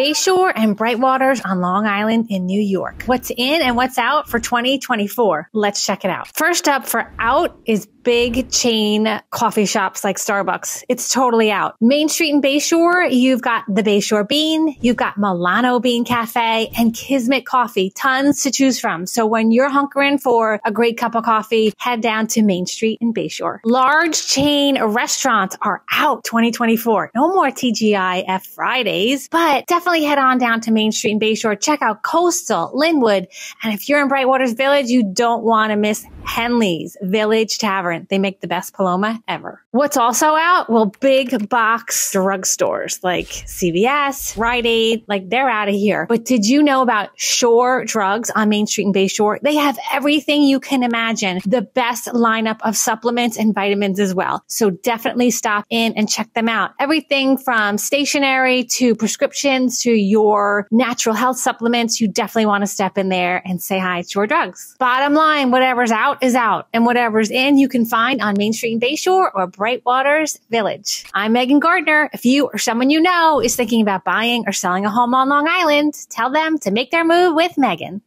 Bay Shore and Brightwaters on Long Island in New York. What's in and what's out for 2024? Let's check it out. First up for out is big chain coffee shops like Starbucks. It's totally out. Main Street in Bay Shore, you've got the Bayshore Bean, you've got Milano Bean Cafe and Kismet Coffee. Tons to choose from. So when you're hunkering for a great cup of coffee, head down to Main Street in Bay Shore. Large chain restaurants are out 2024. No more TGIF Fridays, but definitely head on down to Main Street in Bay Shore. Check out Coastal, Linwood. And if you're in Brightwaters Village, you don't want to miss Henley's Village Tavern. They make the best Paloma ever. What's also out? Well, big box drugstores like CVS, Rite Aid, like they're out of here. But did you know about Shore Drugs on Main Street in Bay Shore? They have everything you can imagine. The best lineup of supplements and vitamins as well. So definitely stop in and check them out. Everything from stationery to prescriptions to your natural health supplements. You definitely want to step in there and say hi to Shore Drugs. Bottom line, whatever's out is out and whatever's in you can find on Main Street in Bay Shore or Brightwaters Village. I'm Megan Gardner. If you or someone you know is thinking about buying or selling a home on Long Island, tell them to make their move with Megan.